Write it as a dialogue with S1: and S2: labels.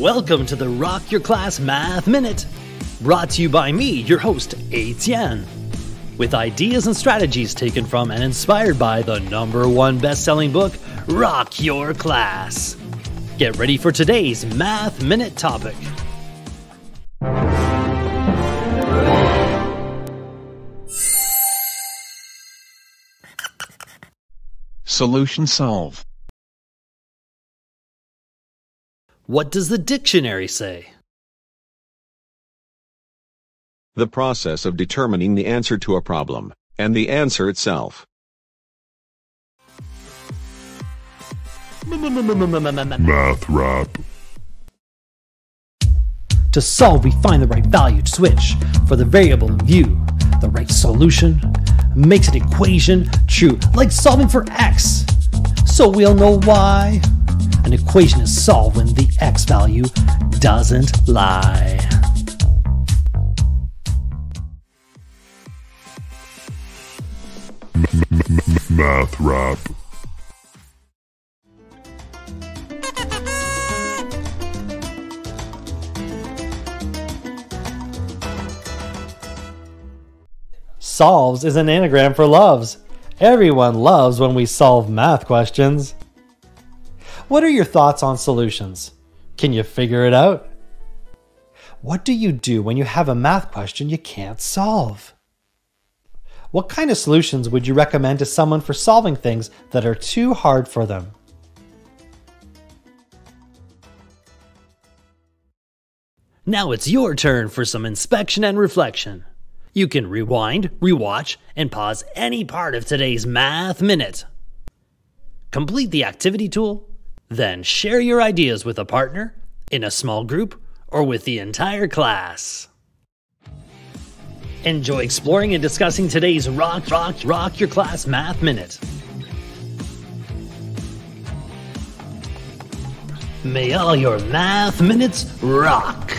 S1: Welcome to the Rock Your Class Math Minute, brought to you by me, your host, Etienne, with ideas and strategies taken from and inspired by the number one best selling book, Rock Your Class. Get ready for today's Math Minute topic.
S2: Solution solve.
S1: What does the dictionary say?
S3: The process of determining the answer to a problem, and the answer itself.
S4: Math rap.
S1: To solve, we find the right value to switch for the variable in view. The right solution makes an equation true, like solving for x. So we'll know why. An equation is solved when the x value doesn't lie.
S4: Math rap.
S1: Solves is an anagram for loves. Everyone loves when we solve math questions. What are your thoughts on solutions? Can you figure it out? What do you do when you have a math question you can't solve? What kind of solutions would you recommend to someone for solving things that are too hard for them? Now it's your turn for some inspection and reflection. You can rewind, rewatch, and pause any part of today's Math Minute. Complete the activity tool, then share your ideas with a partner, in a small group, or with the entire class. Enjoy exploring and discussing today's Rock, Rock, Rock Your Class Math Minute. May all your math minutes rock!